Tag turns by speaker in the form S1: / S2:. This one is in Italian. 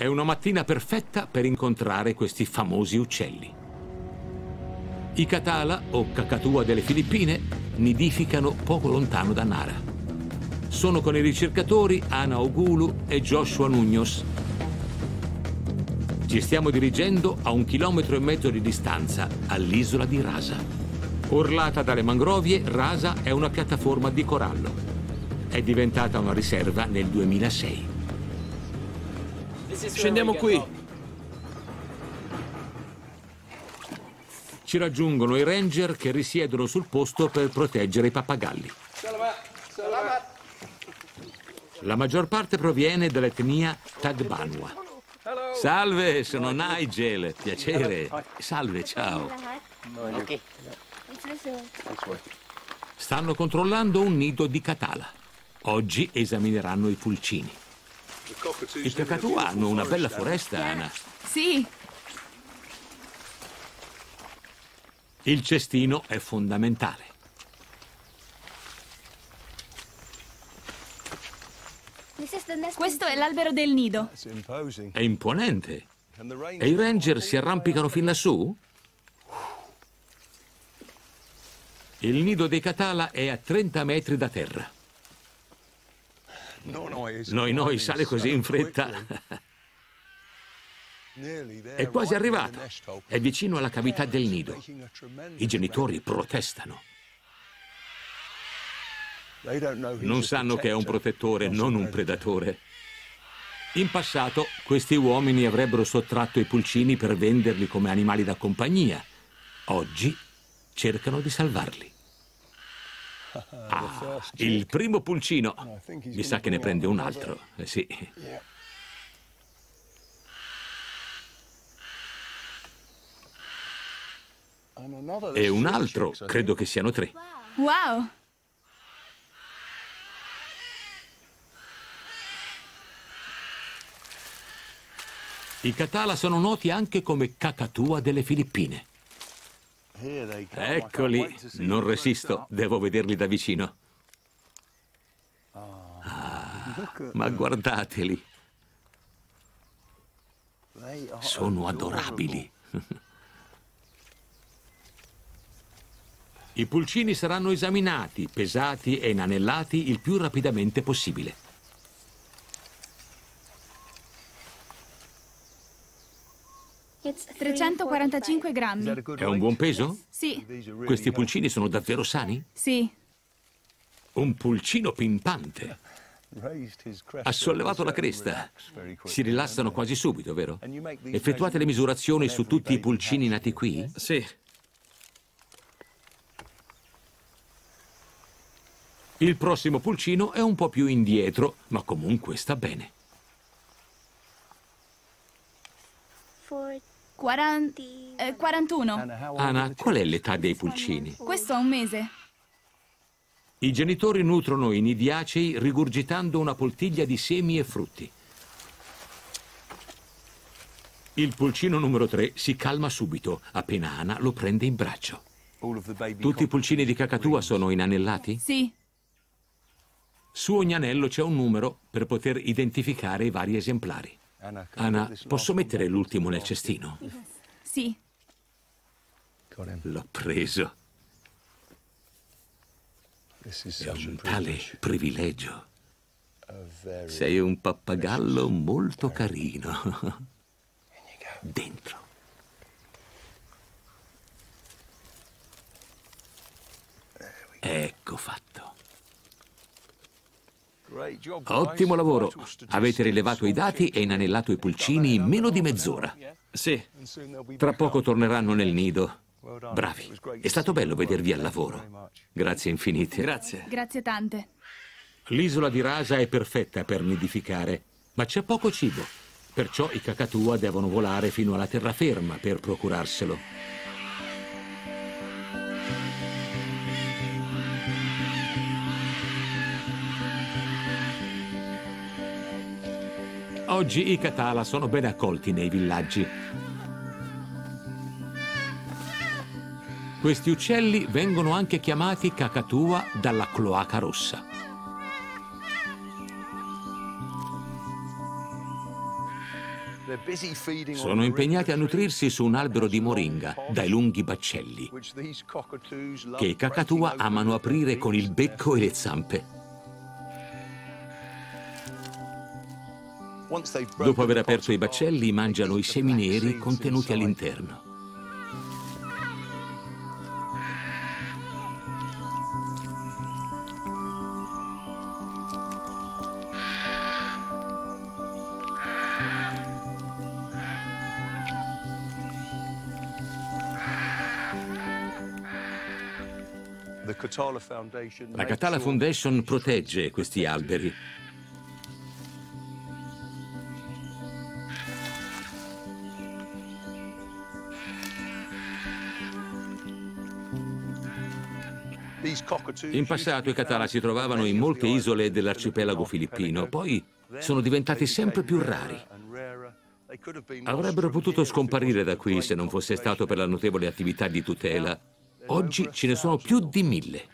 S1: È una mattina perfetta per incontrare questi famosi uccelli. I catala, o cacatua delle Filippine, nidificano poco lontano da Nara. Sono con i ricercatori Ana Ogulu e Joshua Nugnos. Ci stiamo dirigendo a un chilometro e mezzo di distanza all'isola di Rasa. Orlata dalle mangrovie, Rasa è una piattaforma di corallo. È diventata una riserva nel 2006.
S2: Scendiamo qui.
S1: Ci raggiungono i ranger che risiedono sul posto per proteggere i pappagalli. La maggior parte proviene dall'etnia Tagbanwa. Salve, sono Nigel, piacere. Salve, ciao. Stanno controllando un nido di catala. Oggi esamineranno i pulcini. I cacatù hanno una bella foresta, Anna.
S3: Sì,
S1: Il cestino è fondamentale.
S3: questo è l'albero del nido.
S1: È imponente. E i ranger si arrampicano fin lassù? Il nido dei catala è a 30 metri da terra. Noi noi sale così in fretta. È quasi arrivato. È vicino alla cavità del nido. I genitori protestano. Non sanno che è un protettore, non un predatore. In passato questi uomini avrebbero sottratto i pulcini per venderli come animali da compagnia. Oggi cercano di salvarli. Ah, il primo pulcino. Mi sa che ne prende un altro. Eh sì. E un altro, credo che siano tre.
S3: Wow!
S1: I Catala sono noti anche come cacatua delle Filippine. Eccoli, non resisto, devo vederli da vicino. Ah, ma guardateli, sono adorabili. I pulcini saranno esaminati, pesati e inanellati il più rapidamente possibile.
S3: 345 grammi.
S1: È un buon peso?
S3: Sì,
S1: Questi pulcini sono davvero sani?
S3: sì.
S1: Un pulcino pimpante. Ha sollevato la cresta. Si rilassano quasi subito, vero? Effettuate le misurazioni su tutti i pulcini nati qui?
S2: Sì.
S1: Il prossimo pulcino è un po' più indietro, ma comunque sta bene.
S3: 40, eh, 41.
S1: Ana, qual è l'età dei pulcini?
S3: Questo ha un mese.
S1: I genitori nutrono i nidiacei rigurgitando una poltiglia di semi e frutti. Il pulcino numero 3 si calma subito appena Ana lo prende in braccio. Tutti i pulcini di cacatua sono inanellati?
S3: Sì,
S1: Su ogni anello c'è un numero per poter identificare i vari esemplari. Ana, posso mettere l'ultimo nel cestino?
S3: sì.
S1: L'ho preso. È un tale privilegio. Sei un pappagallo molto carino. Dentro. Ottimo lavoro. Avete rilevato i dati e inanellato i pulcini in meno di mezz'ora.
S2: Sì.
S1: Tra poco torneranno nel nido. Bravi. È stato bello vedervi al lavoro. Grazie infinite.
S2: Grazie.
S3: Grazie tante.
S1: L'isola di Rasa è perfetta per nidificare, ma c'è poco cibo. Perciò i cacatua devono volare fino alla terraferma per procurarselo. Oggi i catala sono ben accolti nei villaggi. Questi uccelli vengono anche chiamati cacatua dalla cloaca rossa. Sono impegnati a nutrirsi su un albero di moringa dai lunghi baccelli che i cacatua amano aprire con il becco e le zampe. Dopo aver aperto i baccelli, mangiano i semi neri contenuti all'interno. La Catala Foundation protegge questi alberi. In passato i Catala si trovavano in molte isole dell'arcipelago filippino, poi sono diventati sempre più rari. Avrebbero potuto scomparire da qui se non fosse stato per la notevole attività di tutela Oggi ce ne sono più di mille.